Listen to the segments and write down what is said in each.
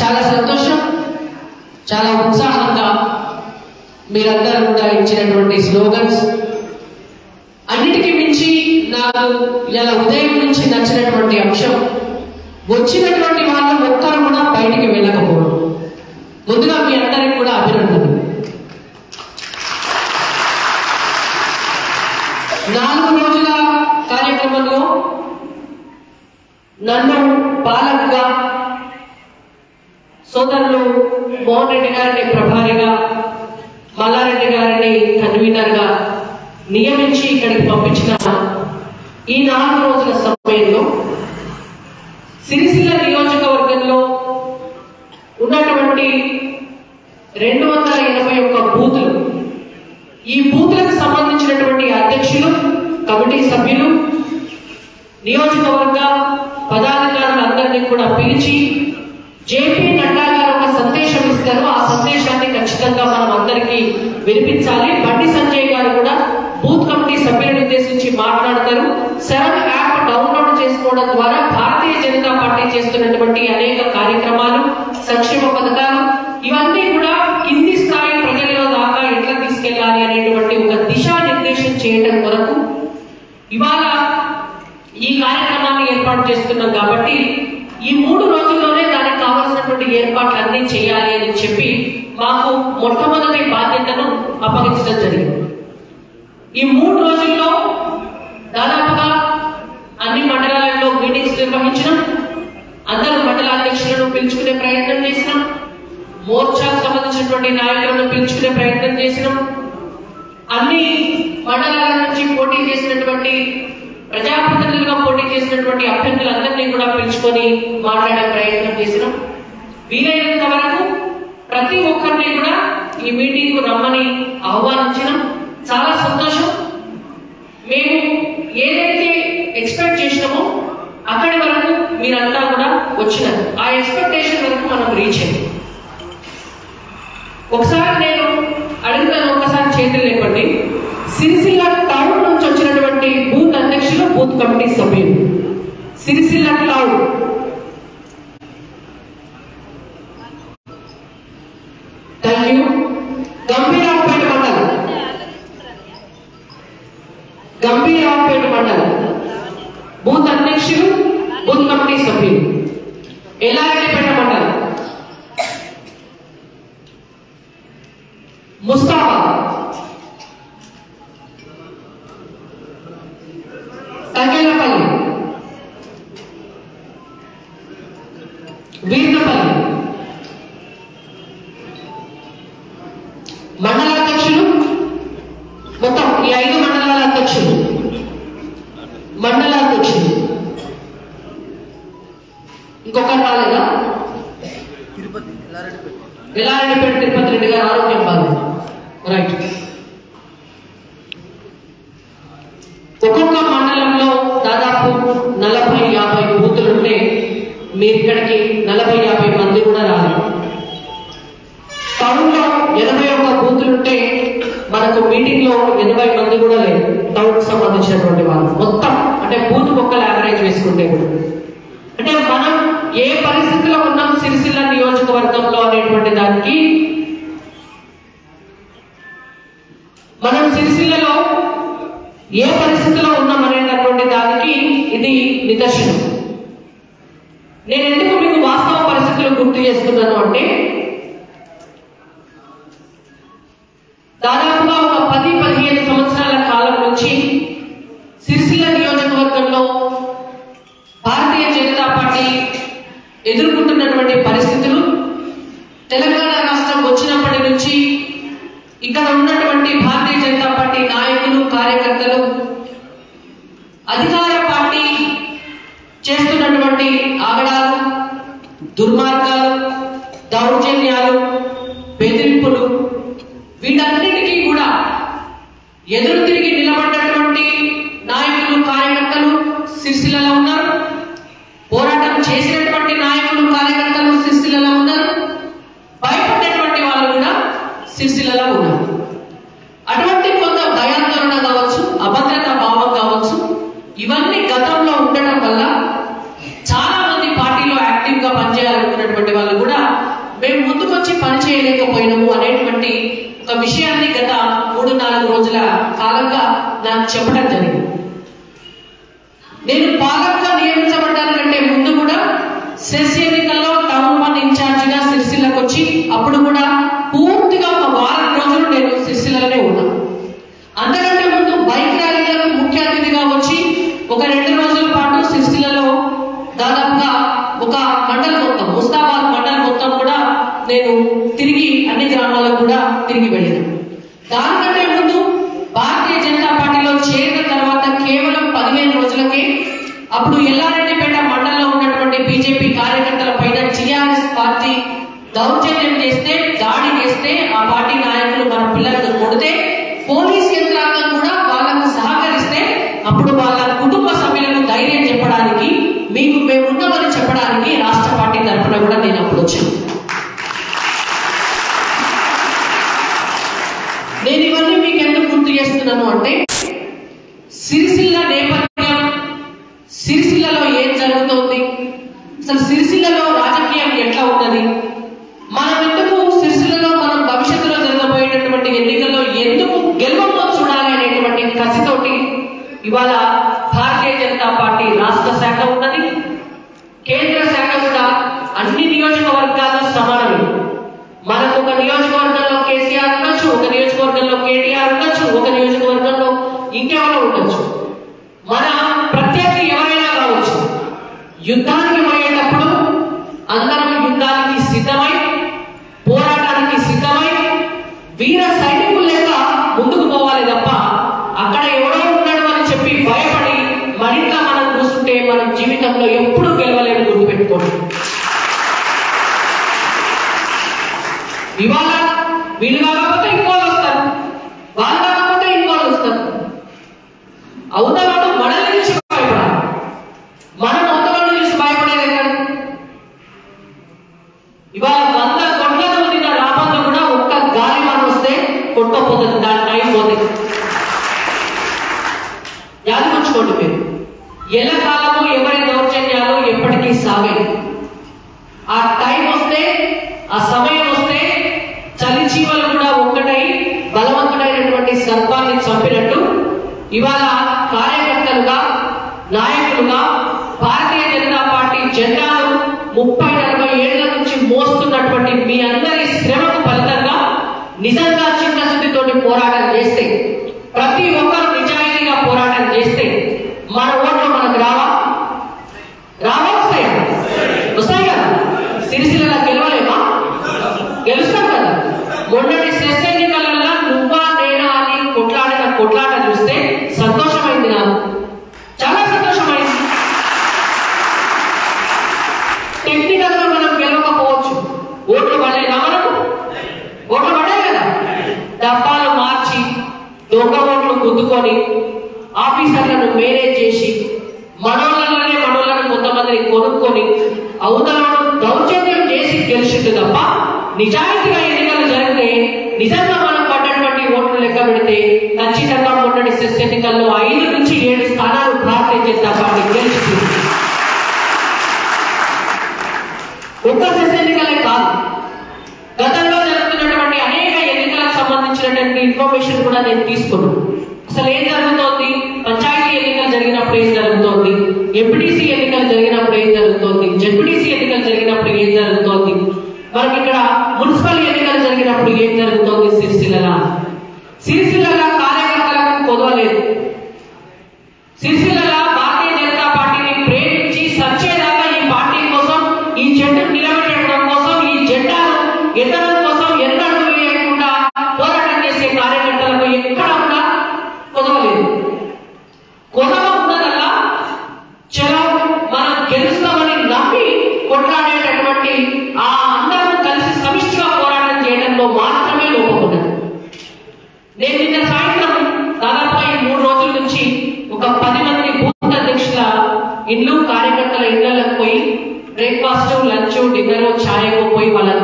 చాలా సంతోషం చాలా ఉత్సాహంగా మీరందరూ కూడా ఇచ్చినటువంటి స్లోగన్స్. అన్నిటికీ మించి నాకు ఇలా ఉదయం నుంచి నచ్చినటువంటి అంశం వచ్చినటువంటి వాళ్ళు ఒక్కరు కూడా బయటికి వెళ్ళకపోవడం. ముందుగా మీ అందరికి కూడా అభినందనలు. నాలుగు రోజుల కార్యక్రమంలో నన్ను పాలకుగా సోదరులు మోహన్ రెడ్డి గారిని ప్రభారిగా మల్లారెడ్డి గారిని కన్వీనర్గా నియమించి ఇక్కడికి పంపించిన ఈ నాలుగు రోజుల సమయంలో సిరిసిల్ల నియోజకవర్గంలో ఉన్నటువంటి రెండు వందల ఎనభై ఒక్క బూతులు ఈ బూతులకు సంబంధించినటువంటి అధ్యక్షులు కమిటీ సభ్యులు నియోజకవర్గ పదాధికారులందరినీ కూడా పిలిచి జేపీ నడ్డా గారు ఒక సందేశం ఇస్తారు. ఆ సందేశాన్ని ఖచ్చితంగా మనం అందరికీ వినిపించాలి. బండి సంజయ్ గారు కూడా బూత్ కమిటీ సభ్యులను ఉద్దేశించి మాట్లాడతారు. సెవెన్ యాప్ డౌన్లోడ్ చేసుకోవడం ద్వారా భారతీయ జనతా పార్టీ చేస్తున్నటువంటి అనేక కార్యక్రమాలు సంక్షేమ పథకాలు ఇవన్నీ కూడా కింది స్థాయి ప్రజల్లో దాకా ఎట్లా తీసుకెళ్ళాలి అనేటువంటి ఒక దిశానిర్దేశం చేయడం కొరకు ఇవాళ ఈ కార్యక్రమాన్ని ఏర్పాటు చేస్తున్నాం కాబట్టి ఈ మూడు రోజుల్లో కావలసినటువంటి ఏర్పాట్లన్నీ అన్ని చేయాలి అని చెప్పి మాకు మొట్టమొదటి బాధ్యతను అప్పగించడం జరిగింది. ఈ మూడు రోజుల్లో దాదాపుగా అన్ని మండలాలలో మీటింగ్స్ నిర్వహించడం అందరూ మండలాధ్యక్షులను పిలుచుకునే ప్రయత్నం చేసినాం. మోర్చాకు సంబంధించినటువంటి నాయకులను పిలుచుకునే ప్రయత్నం చేసినాం. అన్ని మండలాల నుంచి పోటీ చేసినటువంటి ప్రజాప్రతినిధులుగా పోటీ చేసినటువంటి అభ్యర్థులందరినీ కూడా పిలుచుకొని మాట్లాడే ప్రయత్నం చేసినాం. వీలైనంత వరకు ప్రతి ఒక్కరిని కూడా ఈ మీటింగ్కు రమ్మని ఆహ్వానించినాం. చాలా సంతోషం. మేము ఏదైతే ఎక్స్పెక్ట్ చేసినామో అక్కడి వరకు మీరంతా కూడా వచ్చినారు. ఆ ఎక్స్పెక్టేషన్ వరకు మనం రీచ్ అయ్యి. ఒకసారి నేను అడుగుతాను ఒకసారి చేతులు లేపండి. సిరిసిల్ల టౌన్ నుంచి వచ్చినటువంటి బూత్ అధ్యక్షులు బూత్ కమిటీ సభ్యులు. సిరిసిల్ల టౌన్ గంభీరావుపేట మండలం. గంభీరావుపేట మండలం. బూత్ అధ్యక్షులు బూత్ కమిటీ సభ్యులు. ఎల్లారెడ్డిపేట మీరు ఇక్కడికి నలభై యాభై మంది కూడా రాలేదు. టౌన్లో ఎనభై ఒక్క బూతులుంటే మనకు మీటింగ్లో ఎనభై మంది కూడా లేదు టౌన్ సంబంధించినటువంటి వాళ్ళు. మొత్తం అంటే బూత్ ఒక్కలు యావరేజ్ వేసుకుంటే కూడా. అంటే మనం ఏ పరిస్థితిలో ఉన్నాం సిరిసిల్ల నియోజకవర్గంలో అనేటువంటి దానికి మనం సిరిసిల్లలో ఏ పరిస్థితిలో ఉన్నాం అనేటటువంటి దానికి ఇది నిదర్శనం. నేను ఎందుకు మీకు వాస్తవ పరిస్థితులు గుర్తు చేస్తున్నాను అంటే దాదాపుగా ఒక పది పదిహేను సంవత్సరాల కాలం నుంచి సిరిసిల్ల నియోజకవర్గంలో భారతీయ జనతా పార్టీ ఎదుర్కొంటున్నటువంటి పరిస్థితులు తెలంగాణ రాష్ట్రం వచ్చినప్పటి నుంచి ఇక్కడ ఉన్నటువంటి భారతీయ జనతా పార్టీ నాయకులు కార్యకర్తలు అధికార చేస్తున్నటువంటి ఆగడాలు దుర్మార్గాలు దౌర్జన్యాలు బెదిరింపులు వీటన్నిటికీ కూడా ఎదురు తిరిగి నిలబడ్డటువంటి నాయకులు కార్యకర్తలు సిరిసిల్లలో ఉన్నారు. పోరాటం చేసినటువంటి నాయకులు కార్యకర్తలు సిరిసిల్లలో ఉన్నారు. భయపడినటువంటి వాళ్ళు కూడా సిరిసిల్లలో ఉన్నారు. అటువంటి కొంత భయాందోళన కావచ్చు అభద్రత భావం కావచ్చు ఇవన్నీ గతంలో ఉండటం వల్ల ఉన్నటువంటి వాళ్ళు కూడా మేము ముందుకొచ్చి పని చేయలేకపోయినాము అనేటువంటి ఒక విషయాన్ని గత మూడు నాలుగు రోజుల కాలంగా నాకు చెప్పడం జరిగింది. నేను పాలకగా నియమించబడ్డానికంటే ముందు కూడా సెస్ ఎన్నికల్లో టౌన్ వన్ ఇన్ఛార్జిగా సిరిసిల్లకు వచ్చి అప్పుడు కూడా పూర్తిగా ఒక వారం రోజులు నేను సిరిసిల్లలోనే ఉన్నాను. అంతకంటే ముందు బైక్ ర్యాలీలకు ముఖ్య అతిథిగా వచ్చి ఒక రెండు రోజులు కూడా తిరిగి వెళ్ళాను దానికంటే ముందు భారతీయ జనతా పార్టీలో చేరిన తర్వాత కేవలం పదిహేను రోజులకే అప్పుడు ఎల్లారెడ్డిపేట మండలంలో ఉన్నటువంటి బీజేపీ కార్యకర్తల పైన టీఆర్ఎస్ పార్టీ దౌర్జన్యం చేస్తే దాడి చేస్తే ఆ పార్టీ నాయకులు మన పిల్లలను కొడితే పోలీస్ యంత్రాంగం కూడా వాళ్ళకు సహకరిస్తే అప్పుడు వాళ్ళ కుటుంబ సభ్యులకు ధైర్యం చెప్పడానికి మీకు మేము ఉన్నామని చెప్పడానికి రాష్ట్ర పార్టీ తరఫున కూడా నేను అప్పుడు వచ్చాను నేను ఇవన్నీ మీకు ఎందుకు గుర్తు చేస్తున్నాను అంటే సిరిసిల్ల నేపథ్యం సిరిసిల్లలో ఏం జరుగుతోంది? అసలు సిరిసిల్లలో రాజకీయం ఎట్లా ఉన్నది? మనం ఎందుకు సిరిసిల్లలో మనం భవిష్యత్తులో జరగబోయేటటువంటి ఎన్నికల్లో ఎందుకు గెలవమో చూడాలి అనేటువంటి కసితోటి ఇవాళ భారతీయ జనతా పార్టీ రాష్ట్ర శాఖ ఉన్నది. కేంద్ర శాఖ కూడా అన్ని నియోజకవర్గాల్లో సమానమే మనకు ఒక నియోజకవర్గంలో కేసీఆర్ ఉండొచ్చు ఒక నియోజకవర్గంలో కేటీఆర్ ఉండొచ్చు ఒక నియోజకవర్గంలో ఇంకెవరో ఉండొచ్చు. మన ప్రత్యర్థి ఎవరైనా కావచ్చు. యుద్ధానికి పోయేటప్పుడు అందరం యుద్ధానికి సిద్ధమై పోరాటానికి సిద్ధమై వీర సైనికులు లేక ముందుకు పోవాలి తప్ప అక్కడ ఎవరో ఉన్నాడు అని చెప్పి భయపడి మరింత మనం కూర్చుంటే మనం జీవితంలో ఎప్పుడూ గెలవలేము గుర్తుపెట్టుకోండి ఇవాళ వీళ్ళు కాకపోతే ఇంకోళ్ళు వస్తారు వాళ్ళు కాకపోతే ఇంకోళ్ళు వస్తారు అవతలను మనల్ని చూసి భయపడాలి మనం అవతలను చూసి భయపడేది ఎక్కడ ఇవాళ వంద కొట్ల మంది నా రాబందు కూడా ఒక్క గాలి వాన వస్తే కొట్టపోతుంది దాని టైం పోతుంది యాది ఉంచుకోండి మీరు ఎల్లకాలము ఎవరి దౌర్జన్యాలు ఎప్పటికీ సాగాయి ఆ టైం వస్తే ఆ సమయం వస్తే చలి చీమలు కూడా ఒక్కటై బలవంతుడైనటువంటి సర్పాన్ని చంపినట్టు ఇవాళ కార్యకర్తలుగా నాయకులుగా భారతీయ జనతా పార్టీ జెండాను ముప్పై నలభై ఏళ్ళ నుంచి మోస్తున్నటువంటి మీ అందరి శ్రమకు ఫలితంగా నిజంగా చిత్తశుద్ధితోటి పోరాటం చేస్తే ప్రతి ఒక్కరు నిజాయితీగా పోరాటం చేస్తే మన ఓట్లు మనకు రావా రావా వస్తాయా వస్తాయి కదా సిరిసిల్ల గెలవలేమా గెలుస్తాం కదా మొన్నటి సెస్ ఎన్నికలలో నువ్వా నేనా అని కొట్లాడిన కొట్లాట చూస్తే సంతోషమైంది నాకు చాలా సంతోషమైంది టెక్నికల్గా మనం గెలవకపోవచ్చు ఓట్లు పడలేదా మనకు ఓట్లు పడే కదా డబ్బాలు మార్చి దొంగ గుద్దుకొని ఆఫీసర్లను మేనేజ్ చేసి మనోళ్ళలోనే మనోళ్ళని కొంతమందిని కొనుక్కొని అవతలను దౌర్జన్యం చేసి గెలిచింది తప్ప నిజాయితీగా ఎన్నికలు జరిగితే నిజంగా మనం పడ్డటువంటి ఓట్లు లెక్క పెడితే ఖచ్చితంగా మొన్నటి సెస్ ఎన్నికల్లో ఐదు నుంచి ఏడు స్థానాలు ప్రార్థన చేస్తా పార్టీ గెలుచుకుంది ఒక్క సెస్ ఎన్నికలే కాదు. గతంలో జరుగుతున్నటువంటి అనేక ఎన్నికలకు సంబంధించినటువంటి ఇన్ఫర్మేషన్ కూడా నేను తీసుకున్నాను. అసలు ఏం జరుగుతోంది? పంచాయతీ ఎన్నికలు జరిగినప్పుడు ఏం జరుగుతోంది? ఎంపీటీసీ ఎన్నికలు జరిగినప్పుడు ఏం జరుగుతోంది? జెడ్పీటీసీ ఎన్నికలు జరిగినప్పుడు ఏం జరుగుతోంది? మనకి ఇక్కడ మున్సిపల్ ఎన్నికలు జరిగినప్పుడు ఏం జరుగుతోంది? సిరిసిల్ల సిరిసిల్ల కార్యకర్తలకు కొదవలేదు. సిరిసిల్ల वाला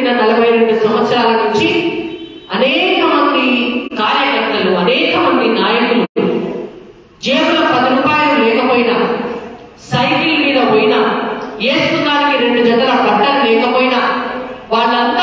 పుట్టిన నలభై రెండు సంవత్సరాల నుంచి అనేక మంది కార్యకర్తలు అనేక మంది నాయకులు జేబులో పది రూపాయలు లేకపోయినా సైకిల్ మీద పోయినా వేసుకున్నానికి రెండు జతల బట్టలు లేకపోయినా వాళ్ళంతా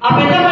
Apa?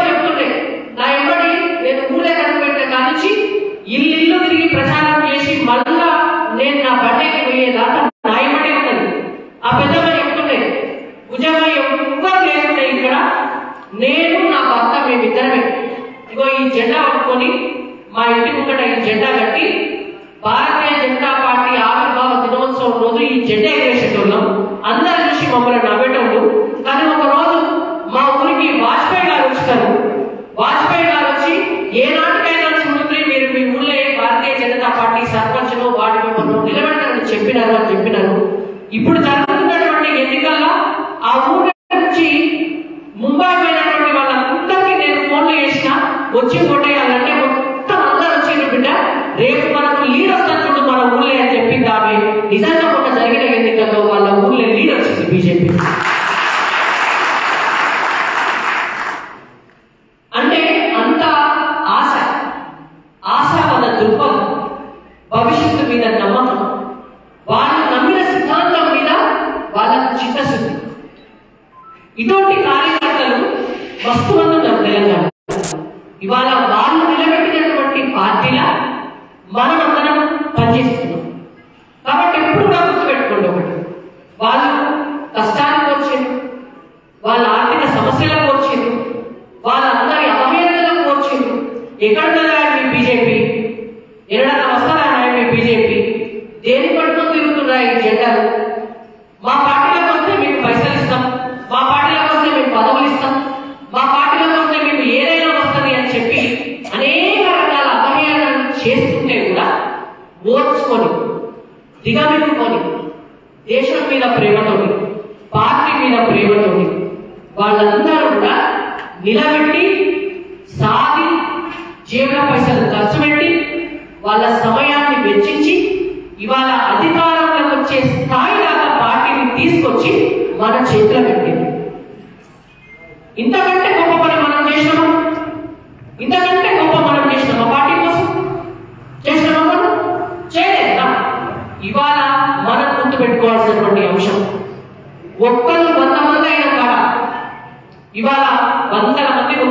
Mama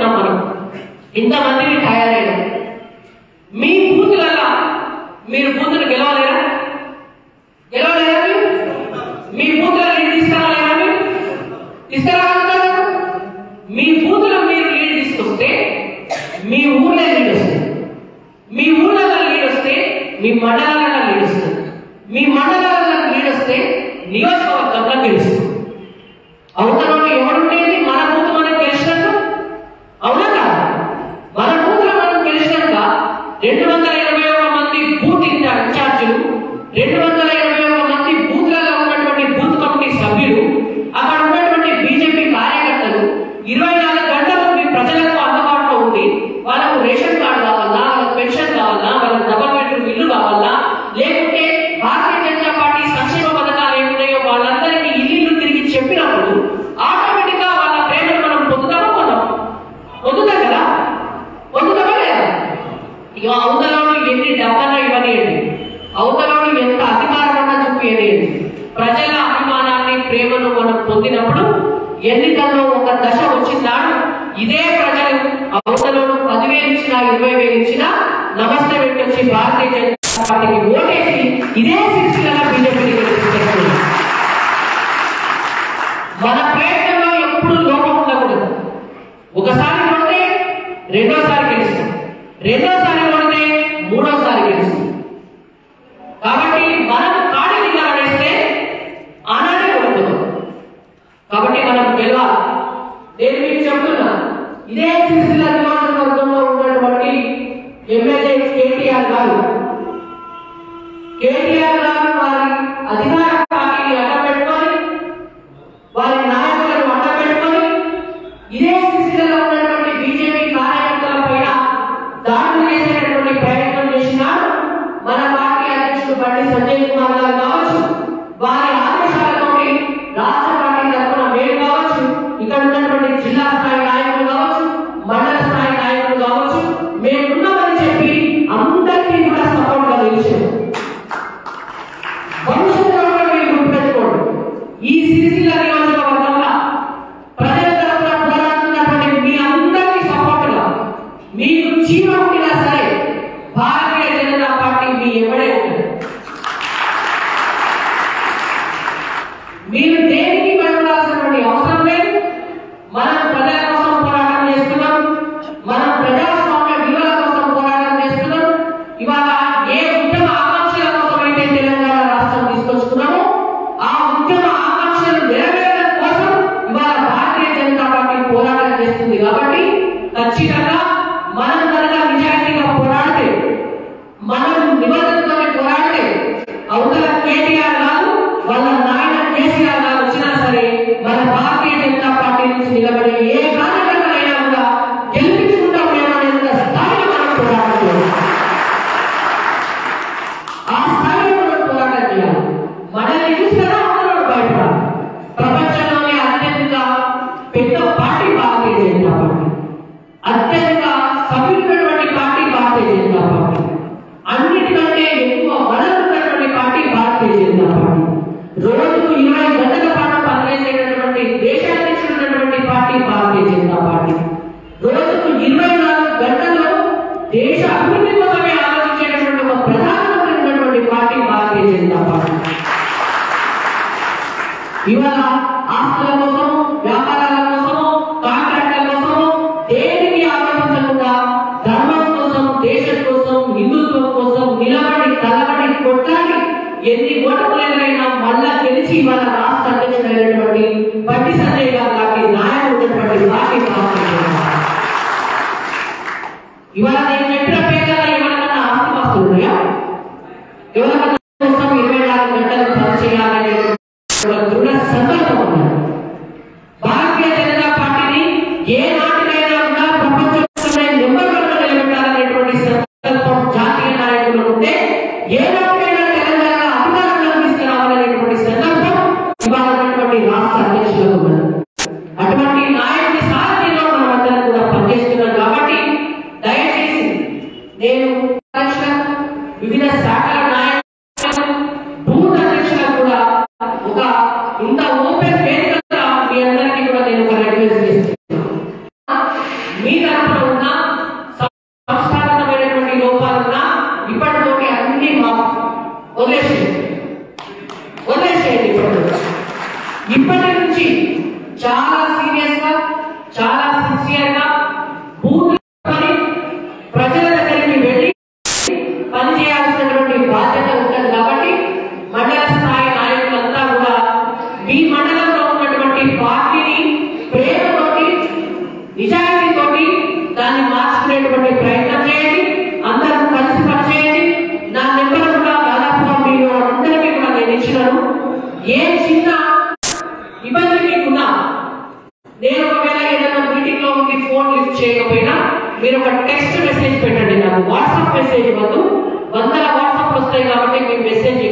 ఉన్నాం మనం ఇంతమందిని తయారైన మీ బూతులలో మీరు బూతులు గెలవలేరా? గెలవలేరా మీ బూతులను లీడ్ తీసుకురాలేరా తీసుకురాగలుగుతారా మీ బూతులు మీరు లీడ్ తీసుకొస్తే మీ ఊళ్ళో లీడ్ వస్తుంది. మీ ఊళ్ళలో లీడ్ వస్తే మీ మండలం ఎన్నికల్లో ఒక దశ వచ్చిందా ఇదే ప్రజలు అవసరంలో పదివేలు ఇచ్చినా ఇరవై వేలు ఇచ్చినా నమస్తే పెట్టొచ్చి భారతీయ జనతా పార్టీకి ఓటేసి ఇదే కాబట్టి మనం ఎలా నేను మీకు చెప్తున్నా ఇదే సిరిసిల్ల నియోజకవర్గంలో ఉన్నటువంటి ఎమ్మెల్యే కేటీఆర్ గారు. కేటీఆర్ గారు వారి అధికార empecé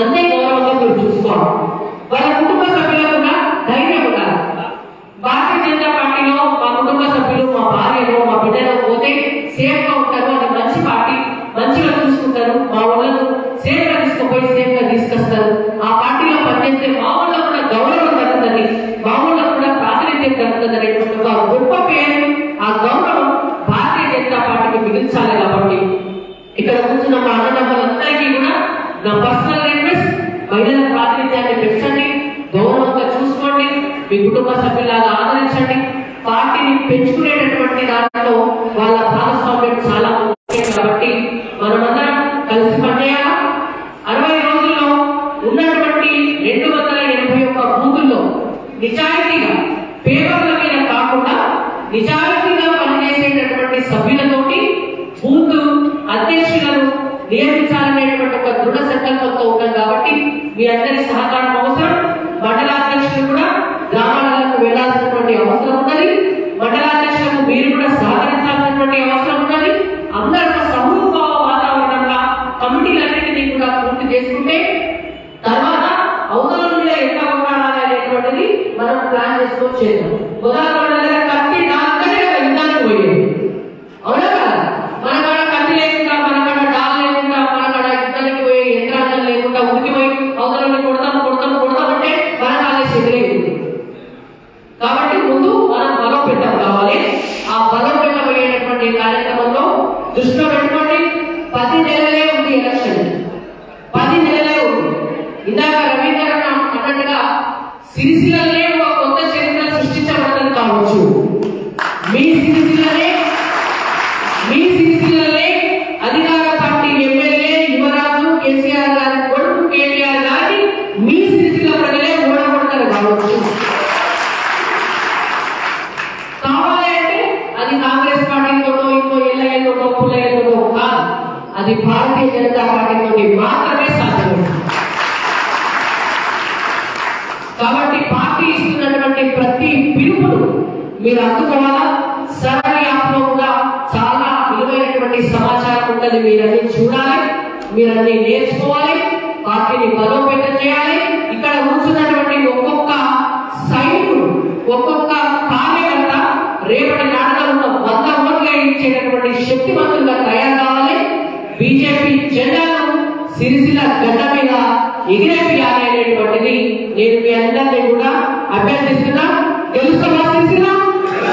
అన్ని గౌరవంగా మీరు చూసుకోవాలి. వాళ్ళ కుటుంబ సభ్యులు కూడా ధైర్యం ఉండాలి. భారతీయ జనతా పార్టీలో మా కుటుంబ సభ్యులు మా భార్యలో మా బిడ్డలో పోతే సేఫ్గా ఉంటారు. అది మంచి పార్టీ మంచిగా చూసుకుంటారు. మా వాళ్ళను సేఫ్గా తీసుకుపోయి సేఫ్గా తీసుకొస్తారు. ఆ పార్టీలో పనిచేస్తే మా వాళ్ళ కూడా గౌరవం కలుగుతుంది. మా వాళ్ళ కూడా ప్రాతినిధ్యం కలుగుతుంది అనేటువంటి ఒక గొప్ప పేరు ఆ గౌరవం భారతీయ జనతా పార్టీకి మిగిల్చాలి కాబట్టి. ఇక్కడ కూర్చున్న మా అన్నదమ్మ பண்ணினார் దృష్టిలో పెట్టుకోండి పది నెలల మీరు అందుకోవాలా? సరళ యాప్లో కూడా చాలా విలువైనటువంటి సమాచారం ఉంటుంది. మీరన్నీ చూడాలి. మీరన్నీ నేర్చుకోవాలి. పార్టీని బలోపేతం చేయాలి. ఇక్కడ కూర్చున్నటువంటి ఒక్కొక్క సైనికుడు ఒక్కొక్క కార్యకర్త రేపటి నాడుగా ఉన్న వంద ఓట్లు ఇచ్చేటటువంటి శక్తివంతులుగా తయారు కావాలి. బీజేపీ జెండాను సిరిసిల గడ్డ మీద ఎగిరేపియాలి అనేటువంటిది నేను మీ అందరినీ కూడా అభ్యర్థిస్తున్నా. గెలుస్తామా